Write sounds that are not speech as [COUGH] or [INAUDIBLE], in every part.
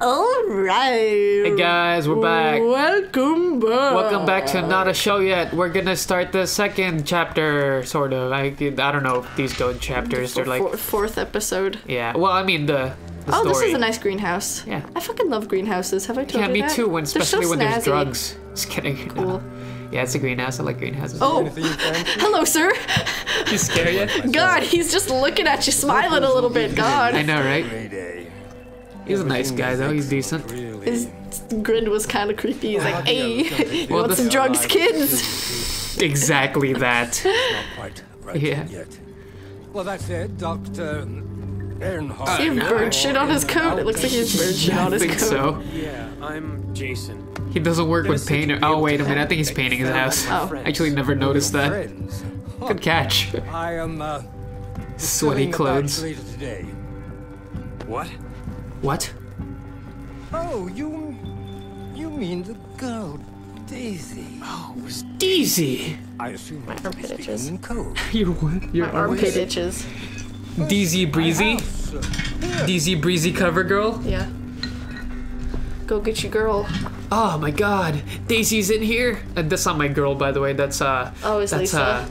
All right. Hey guys, we're back. Welcome back. Welcome back to not a show yet. We're gonna start the second chapter, sort of. I, I don't know if these go in chapters. They're like, fourth episode. yeah. Well, I mean the, the Oh, story. this is a nice greenhouse. Yeah. I fucking love greenhouses. Have I told Yeah, you me that? too. When They're so especially when there's snazzy. drugs. Just kidding. [LAUGHS] Cool. Yeah, it's a greenhouse. I like greenhouses. Oh, [LAUGHS] hello, sir. He's scare you? [LAUGHS] God, he's just looking at you, smiling a little bit. God, I know, right? Mayday. He's a nice guy though. He's decent. His grin was kind of creepy. He's like, "Hey, you Well, want some drugs, kids?" [LAUGHS] Exactly that. not quite right Yeah. Well, that's it, Doctor Earnhardt. He has bird shit on his coat. It looks like he's has bird shit on I his think coat. so. Yeah, I'm Jason. He doesn't work with painter. Oh wait a minute. I think he's painting his house. Oh. Actually, never noticed that. Friends. Good catch. I am uh, Sweaty clothes. batch today. What? What? Oh, you you mean the girl, Daisy? Oh, it was Daisy! I assume My I'm armpit speaking itches. in code. [LAUGHS] You're what? You're Armpit itches. DZ Breezy. House, DZ Breezy cover girl. Yeah. Go get your girl. Oh my God, Daisy's in here. Uh, that's not my girl, by the way. That's uh. Oh, it's that's Liza. uh.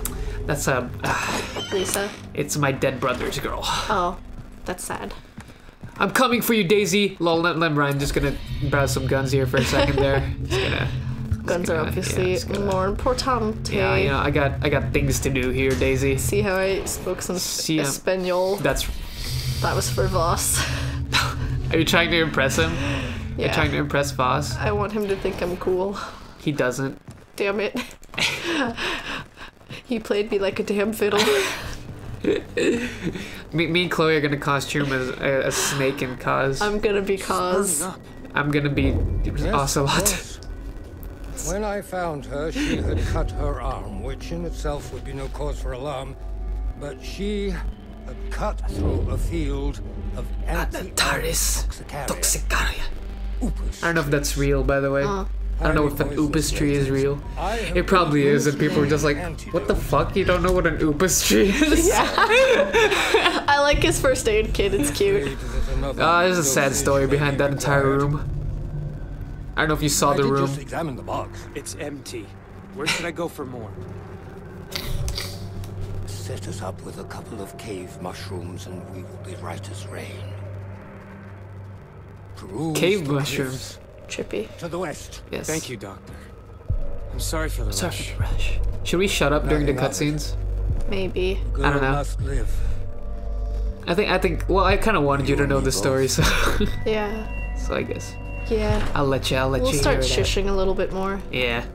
That's uh, uh. [SIGHS] Liza. It's my dead brother's girl. Oh, that's sad. I'm coming for you, Daisy. Lol, let, let Ryan just gonna browse some guns here for a second there. Just gonna. Guns are gonna- yeah, obviously just gonna- more important. Yeah, you know, I got I got things to do here, Daisy. See how I spoke some See, um, Espanol? That's. That was for Vaas. [LAUGHS] Are you trying to impress him? Yeah. You're trying to impress Vaas. I want him to think I'm cool. He doesn't. Damn it. [LAUGHS] he played me like a damn fiddle. [LAUGHS] Me, me and Chloe are gonna costume as a, a snake and cause. I'm gonna be cause. I'm gonna be yes, Ocelot. When I found her, she had cut her arm, which in itself would be no cause for alarm. But she had cut through a field of Taris anti-toxicaria. Toxicaria. I don't know if that's real, by the way. Oh. I don't know if an upas tree is real. It probably is, and people are just like, "What the fuck? You don't know what an upas [LAUGHS] tree is?" [LAUGHS] I like his first aid kit, it's cute. Ah, there's a sad story behind that entire room. I don't know if you saw the room. just examine the box. It's empty. Where should I go for more? Set us up with a couple of cave mushrooms, and we will be right as rain. Peruse Cave the mushrooms. Trippy. To the west. Yes. Thank you, Doctor. I'm sorry for the Sorry rush. for the rush. Should we shut up during the Nothing of it. cutscenes? Maybe. Girl I don't know. must live. I think. I think. Well, I kind of wanted you to know the story, so. [LAUGHS] Yeah. so I guess Yeah. I'll let you. I'll let We'll you start hear it out. shushing a little bit more. Yeah.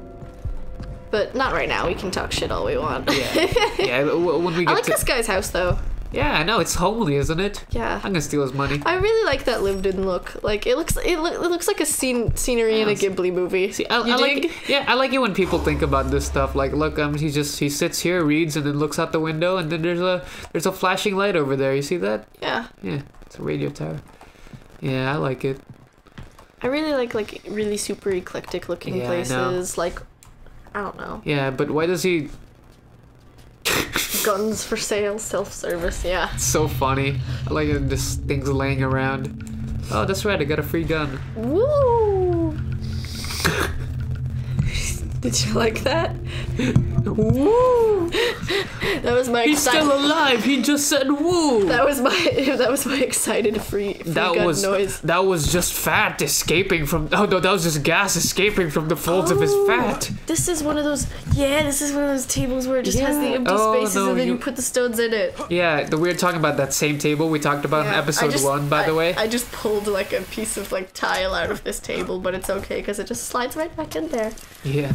But not right now. We can talk shit all we want. Yeah. [LAUGHS] yeah. When we get I like to. this guy's house though. Yeah, I know it's homely, isn't it? Yeah. I'm gonna steal his money. I really like that lived-in look. Like it looks, it, loo- it looks like a scene scenery in a Ghibli movie. See, I, I like yeah, I like it when people think about this stuff. Like, look, um, he just he sits here, reads, and then looks out the window, and then there's a there's a flashing light over there. You see that? Yeah, Yeah, it's a radio tower. Yeah, I like it. I really like like really super eclectic looking Yeah, I know. places. Like, I don't know, Yeah, but why does he? Guns for sale, self-service. Yeah. so funny. I like it. This thing's laying around. Oh, that's right. I got a free gun. Woo! [LAUGHS] Did you like that? Woo! That was my He's excited. still alive. He just said woo. That was my [LAUGHS] that was my excited free, free That was noise. that was just fat escaping from. Oh no, that was just gas escaping from the folds of his Oh, fat. This is one of those. Yeah, this is one of those tables where it just has the empty Oh, spaces no, and then you... you- put the stones in it. Yeah, the, we were talking about that same table we talked about in Yeah, I episode just- one, by the way. I just pulled like a piece of like tile out of this table, but it's okay because it just slides right back in there. yeah,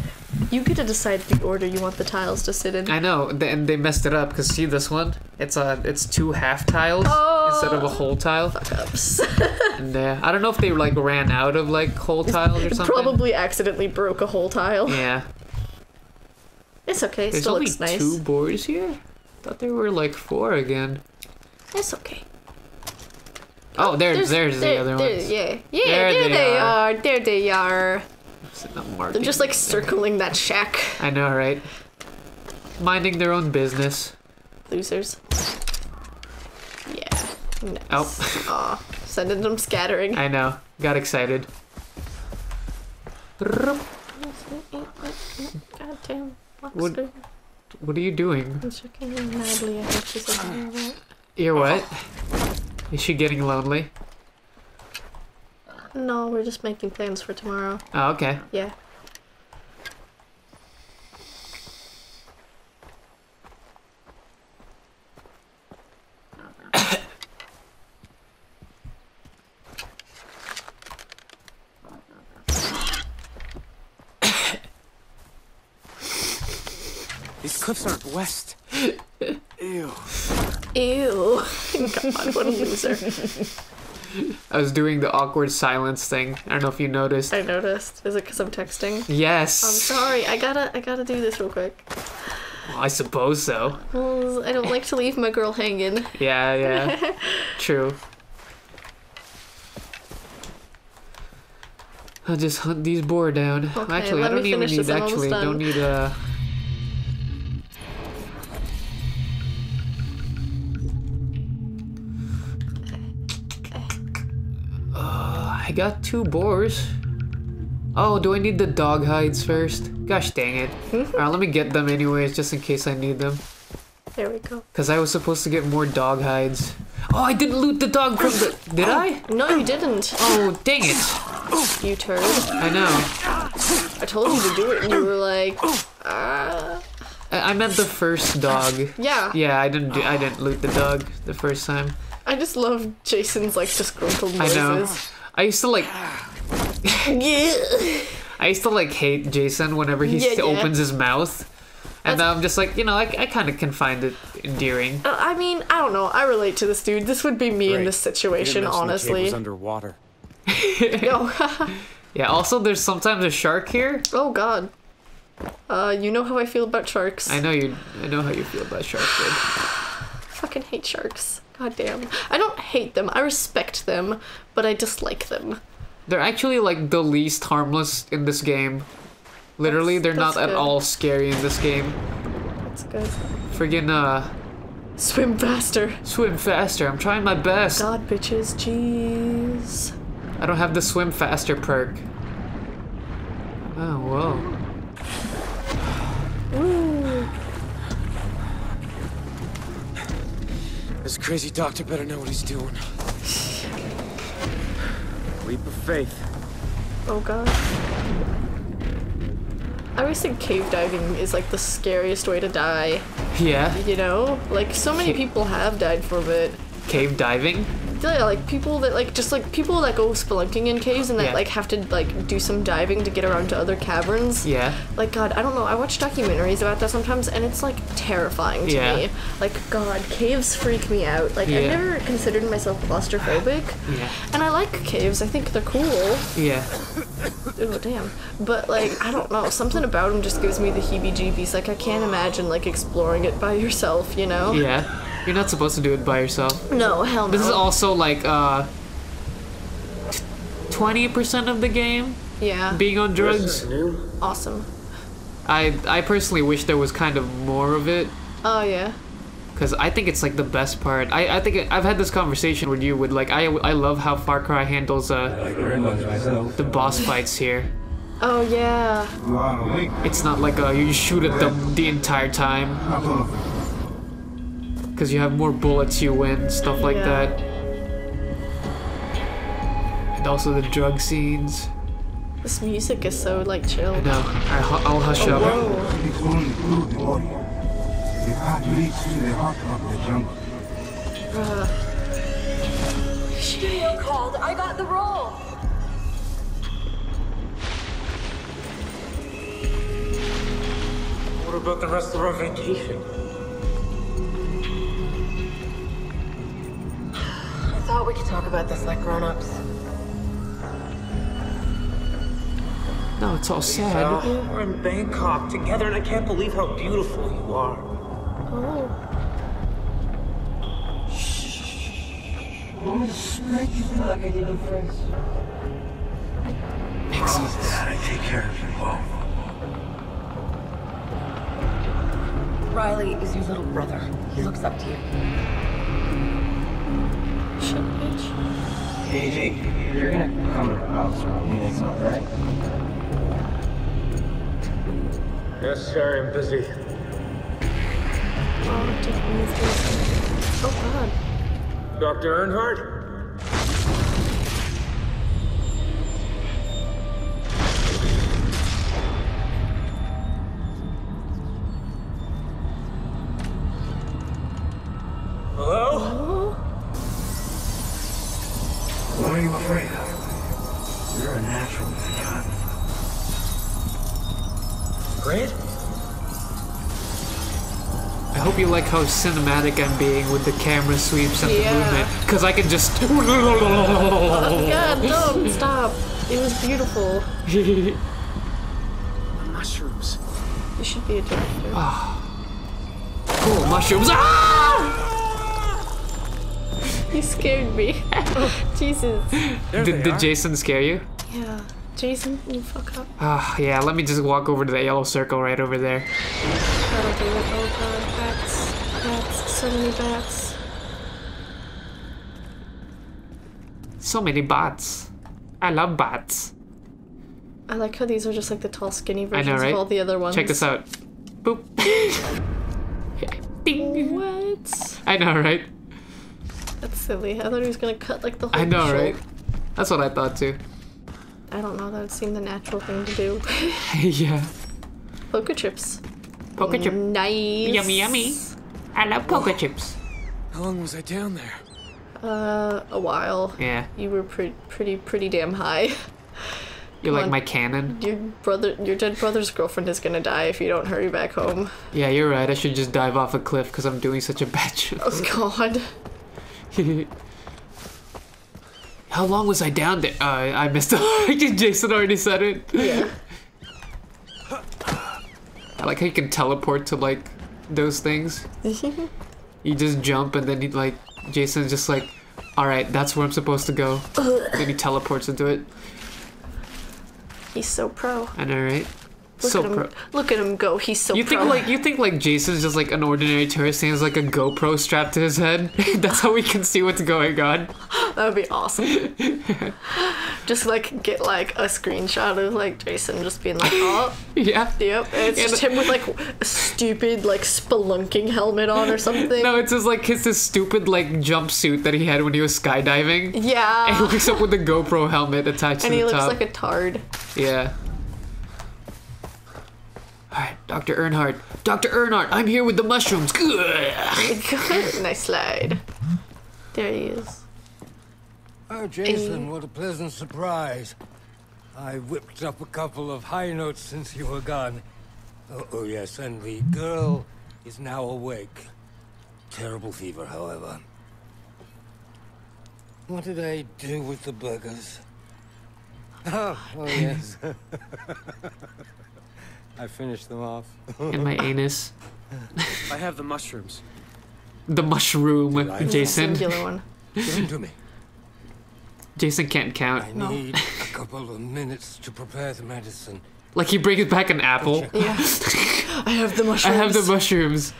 You get to decide the order you want the tiles to sit in. I know, and they messed it up because see this one, it's a it's two half tiles Oh. instead of a whole tile. Fuck Ups. [LAUGHS] And uh, I don't know if they like ran out of like whole tiles or something. Probably accidentally broke a whole tile. Yeah. It's okay. It There's still only looks nice. two boards here. Thought there were like four again. It's okay. Oh, there's there's, the there- other there- ones. Yeah, yeah, There there, they they, are. are. There they are. They're just like circling that shack. I know, right? Minding their own business. Losers. Yeah. Nice. Oh. [LAUGHS] Aw, sending them scattering. I know. Got excited. What- What are you doing? I'm checking in madly. I hope she said something about You're what? Is she getting lonely? No, we're just making plans for tomorrow. Oh, okay. Yeah. These cliffs aren't west. [LAUGHS] Ew. Ew. [LAUGHS] God, what a loser. [LAUGHS] I was doing the awkward silence thing. I don't know if you noticed. I noticed. Is it because I'm texting? Yes. I'm sorry. I gotta, I gotta do this real quick. Well, I suppose so. Well, I don't like to leave my girl hanging. Yeah, yeah. [LAUGHS] True. I'll just hunt these boar down. Okay, actually, I don't even need. this, I'm almost Actually, don't need uh got two boars. Oh, do I need the dog hides first? Gosh dang it. [LAUGHS] Alright, let me get them anyways, just in case I need them. There we go. Because I was supposed to get more dog hides. Oh, I didn't loot the dog from the. Did I? No, you didn't. Oh, dang it. You turd. I know. I told you to do it, and you were like, ah. I, I meant the first dog. Yeah. Yeah, I didn't do. I didn't loot the dog the first time. I just love Jason's like disgruntled noises. I know. Noises. I used to like. Yeah. [SIGHS] I used to like hate Jason whenever he Yeah, yeah. opens his mouth. And now I'm just like, you know, I, I kind of can find it endearing. Uh, I mean, I don't know. I relate to this dude. This would be me in this situation, mention the honestly. was underwater. [LAUGHS] No. [LAUGHS] Yeah, also, there's sometimes a shark here. oh God. Uh, you know how I feel about sharks. I know you. I know how you feel about sharks, dude. [SIGHS] fucking hate sharks. God damn. I don't hate them. I respect them, but I dislike them. They're actually like the least harmless in this game. Literally, That's- they're not that's at all scary in this game. That's good. Friggin' uh, Swim faster. swim faster. I'm trying my best. God, bitches. Jeez. I don't have the swim faster perk. Oh, whoa. Woo. This crazy doctor better know what he's doing. Leap of faith. Oh God. I always think cave diving is like the scariest way to die. Yeah, You know? Like, so many people have died from it. cave diving. Yeah, like people that like just like people that go spelunking in caves and that Yeah. like have to like do some diving to get around to other caverns. Yeah. Like God, I don't know. I watch documentaries about that sometimes, and it's like terrifying to Yeah. me. Like God, caves freak me out. Like I've never considered myself claustrophobic, Yeah. and I like caves. I think they're cool. Yeah. Oh damn. But like I don't know, something about them just gives me the heebie-jeebies. Like I can't imagine like exploring it by yourself. You know? Yeah. You're not supposed to do it by yourself. No, hell no. This is also like uh 20% of the game yeah. being on drugs. awesome. I I personally wish there was kind of more of it Oh yeah. cuz I think it's like the best part. I I think it, I've had this conversation with you with like I I love how Far Cry handles uh the boss fights here. Oh yeah. It's not like uh, you shoot at them the entire time. Because you have more bullets, you win, stuff like Yeah. that. And also the drug scenes. This music is so like chill. I know. I, hu- I'll hush oh, up. Whoa. It's only through the warrior. The path leads to the heart of the jungle. Studio called. I got the role. What about the rest of our vacation? We could talk about this like grown-ups. No, it's all sad. Well, we're in Bangkok together, and I can't believe how beautiful you are. Oh. Shh. I'm gonna smack You feel like I take care of you both. Riley is your little brother. He looks up to you. Much. Hey, Jake, you're gonna come to the house around meetings, right? Yes, sir, I'm busy. Oh, didn't move Jason. Oh god. Dr. Earnhardt? How cinematic I'm being with the camera sweeps and Yeah. the movement. Because I can just. oh [LAUGHS] god, don't stop. It was beautiful. [LAUGHS] Mushrooms. You should be a director. cool mushrooms. Ah! [LAUGHS] You scared me. Jesus. There Did, they did. Jason scare you? Yeah. Jason, you fuck up. Ah, yeah, let me just walk over to that yellow circle right over there. So many bats. So many bats. I love bats. I like how these are just like the tall, skinny versions know, right? of all the other ones. Check this out. Boop. Ding. What? I know, right? That's silly. I thought he was gonna cut like the whole I know, shoulder. right? That's what I thought too. I don't know. That would seem the natural thing to do. [LAUGHS] yeah. Poker chips. Poker chip. Nice. Yummy, yummy. I love poker chips. How long was I down there? Uh, a while. Yeah. You were pretty, pretty, pretty damn high. [LAUGHS] You're like on. my cannon? Your brother, your dead brother's girlfriend is gonna die if you don't hurry back home. Yeah, you're right. I should just dive off a cliff because I'm doing such a bad [LAUGHS] job. Oh God. [LAUGHS] How long was I down there? Uh, I missed it. Jason already said it. Yeah. I like how you can teleport to like those things. [LAUGHS] you just jump and then he like Jason's just like, all right, that's where I'm supposed to go. [LAUGHS] then he teleports into it. He's so pro. I know, right? Look so at him. pro. Look at him go. He's so You pro. think like you think like Jason's just like an ordinary tourist and has like a GoPro strapped to his head? [LAUGHS] That's how we can see what's going on. That would be awesome. [LAUGHS] just like get like a screenshot of like Jason just being like, oh, [LAUGHS] Yeah. yep. And it's Yeah, just him with like a stupid like spelunking helmet on or something. No, it's just like his this stupid like jumpsuit that he had when he was skydiving. Yeah, and he up with the GoPro helmet attached And to he the looks top. like a tard. Yeah. Alright, Dr. Earnhardt. Dr. Earnhardt, I'm here with the mushrooms. Good. [LAUGHS] Nice slide. There he is. Oh, Jason, what a pleasant surprise. I whipped up a couple of high notes since you were gone. Oh, oh yes, and the girl is now awake. Terrible fever, however. What did I do with the burgers? Oh, oh, oh yes. [LAUGHS] I finished them off. In my anus. I have the mushrooms. The mushroom, Jason. Singular one. Give them to me. Jason can't count. I count. need [LAUGHS] a couple of minutes to prepare the medicine. Like he brings back an apple. Yeah. I have the mushrooms. [LAUGHS] I have the mushrooms.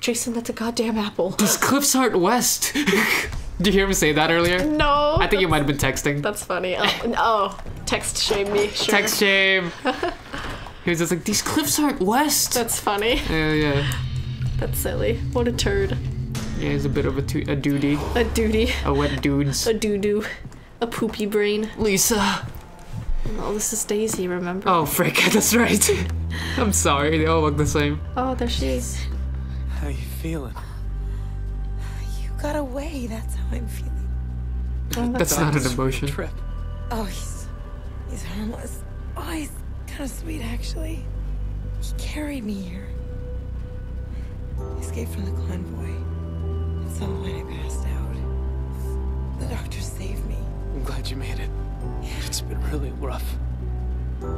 Jason, that's a goddamn apple. These cliffs aren't west. [LAUGHS] Did you hear him say that earlier? No. I think you might have been texting. That's funny. Oh, oh, text shame me. Sure. Text shame. he was just like, these cliffs aren't west. That's funny. Yeah, yeah. That's silly. What a turd. Yeah, he's a bit of a, tu- a duty. A duty. A wet dudes. A doo doo. A poopy brain. Liza. Oh, this is Daisy, remember? Oh, frick, [LAUGHS] that's right. I'm sorry, they all look the same. Oh, there she is. How you feeling? You got away. That's how I'm feeling. Oh, That's not an emotion. Trip. Oh, he's he's harmless. Oh, he's kind of sweet actually. He carried me here. I escaped from the convoy. At some point, I passed out. The doctor saved me. I'm glad you made it. It's been really rough.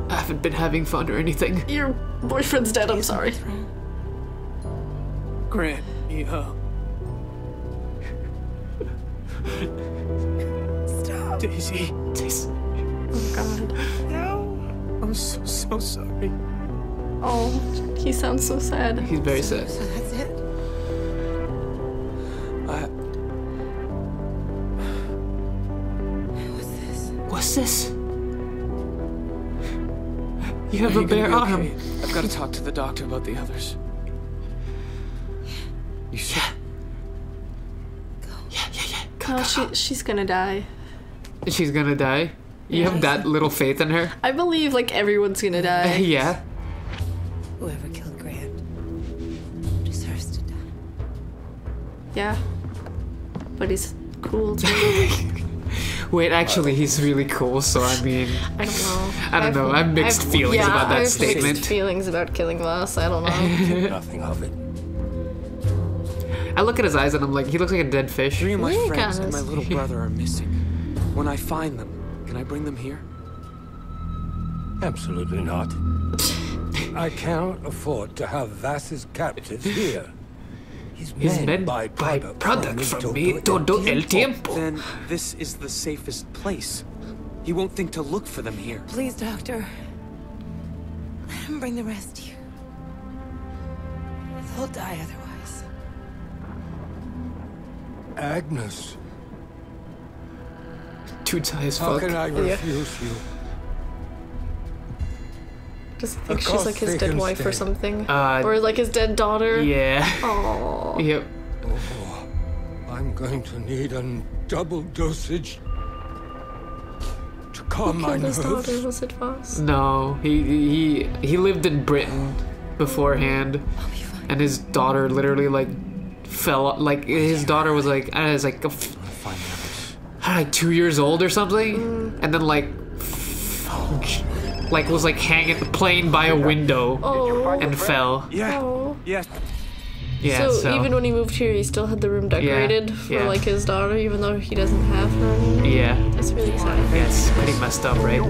I haven't been having fun or anything. Your boyfriend's dead, I'm sorry. Grant, you, uh, Stop. Daisy. Jason. Oh, God. No. I'm so, so sorry. Oh, he sounds so sad. He's very sad. So that's it. You have Are a you bare arm. okay? I've got to talk to the doctor about the others. You sure? No, she she's gonna die. She's gonna die. You have that little faith in her? I believe like everyone's gonna uh, die. yeah. Whoever killed Grant deserves to die. Yeah. But he's cool too. [LAUGHS] Wait, actually, he's really cool. So I mean, [LAUGHS] I don't know. I don't know, I have mixed feelings yeah, about that I have statement. Mixed feelings about killing Vaas. I don't know. [LAUGHS] Nothing of it. I look at his eyes and I'm like, he looks like a dead fish. Three of my Yeah, friends and my little brother are missing. When I find them, can I bring them here? Absolutely not. I cannot afford to have Vaas's captives here. He's He's men meant by by product, product from me, Todo todo el tiempo. Then this is the safest place. He won't think to look for them here. Please, Doctor. Let him bring the rest here. They'll die otherwise. Agnes, Too tight as how can I refuse you? Just think Of she's like his dead can wife or something. Uh, or like his dead daughter. Yeah. [LAUGHS] Aww. Yep. Oh, I'm going to need a double dosage to calm my Killed his nerves. daughter. Was it Vaas? No, he he he lived in Britain beforehand, I'll be fine. and his daughter literally like fell like his daughter was like I don't know, was like a f- Find the others. like [SIGHS] two years old or something, and then like like was like hanging playing by a window Oh. and fell. Yeah. Oh. Yes. Yeah. so, So, even when he moved here, he still had the room decorated for yeah. like his daughter, even though he doesn't have her. anymore. yeah, That's really sad. yeah, it's pretty messed up, right?